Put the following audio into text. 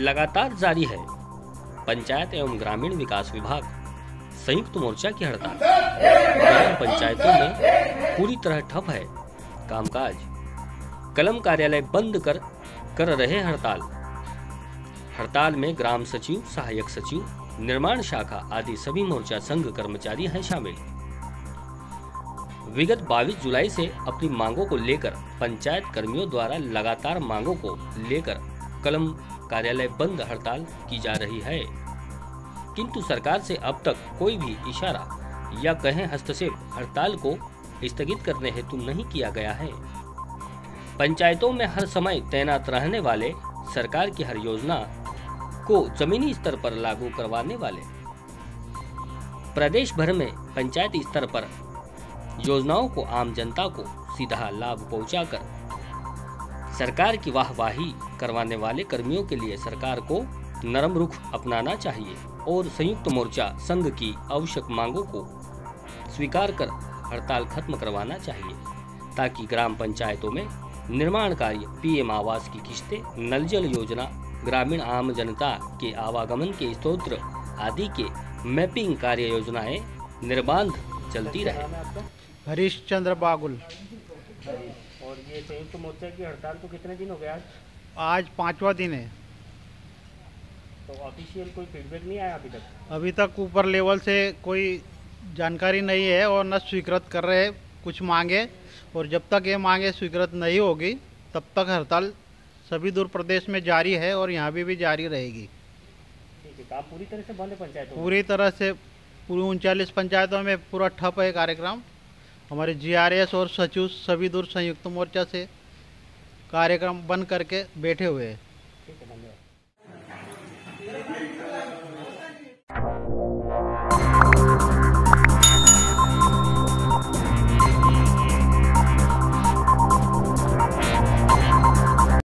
लगातार जारी है। पंचायत एवं ग्रामीण विकास विभाग, संयुक्त मोर्चा की हड़ताल। ग्राम पंचायतों में पूरी तरह ठप है। कामकाज, कलम कार्यालय बंद कर कर रहे हड़ताल। हड़ताल में ग्राम सचिव, सहायक सचिव, निर्माण शाखा आदि सभी मोर्चा संघ कर्मचारी हैं शामिल। विगत 22 जुलाई से अपनी मांगों को लेकर पंचायत कर्मियों द्वारा लगातार मांगों को लेकर कलम कार्यालय बंद हड़ताल की जा रही है। किंतु सरकार से अब तक कोई भी इशारा या कहें हस्तक्षेप हड़ताल को स्थगित करने हेतु नहीं किया गया है। पंचायतों में हर समय तैनात रहने वाले सरकार की हर योजना को जमीनी स्तर पर लागू करवाने वाले। प्रदेश भर में पंचायत स्तर पर योजनाओं को आम जनता को सीधा लाभ पहुंचाकर सरकार की वाहवाही करवाने वाले कर्मियों के लिए सरकार को नरम रुख अपनाना चाहिए और संयुक्त मोर्चा संघ की आवश्यक मांगों को स्वीकार कर हड़ताल खत्म करवाना चाहिए, ताकि ग्राम पंचायतों में निर्माण कार्य, पीएम आवास की किस्तें नल जल योजना ग्रामीण आम जनता के आवागमन के स्त्रोत्र आदि के मैपिंग कार्य योजनाएँ निर्बाध चलती रहे। हरीश चंद्र बागुल। और ये संयुक्त मोर्चा की हड़ताल तो कितने दिन हो गए आज? आज पांचवा दिन है। तो ऑफिशियल कोई फीडबैक नहीं आया अभी तक? अभी तक ऊपर लेवल से कोई जानकारी नहीं है और न स्वीकृत कर रहे कुछ मांगे। और जब तक ये मांगे स्वीकृत नहीं होगी तब तक हड़ताल सभी दूर प्रदेश में जारी है और यहाँ भी भी जारी रहेगी। ठीक है तो आप पूरी तरह से बंद पंचायत पूरी तरह से पूरी उनचालीस पंचायतों में पूरा ठप है कार्यक्रम। हमारे जीआरएस और सचिव सभी दूर संयुक्त मोर्चा से कार्यक्रम बंद करके बैठे हुए हैं।